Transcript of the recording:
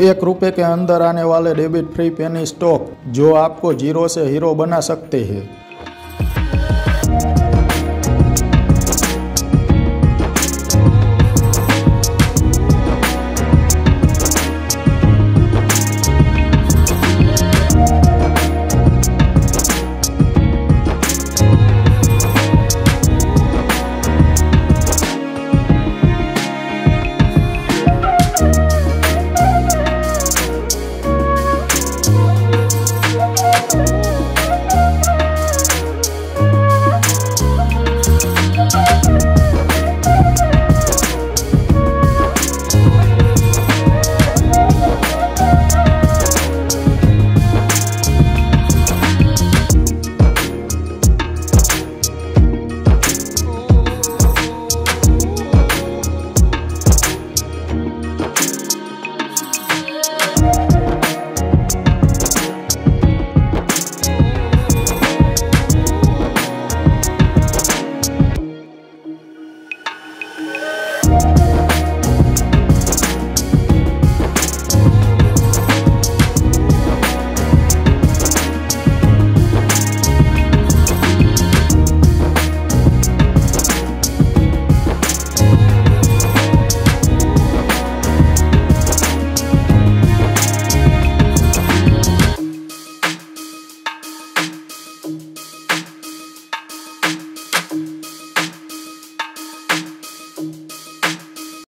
एक रुपये के अंदर आने वाले डेबिट फ्री पेनी स्टॉक जो आपको ज़ीरो से हीरो बना सकते हैं।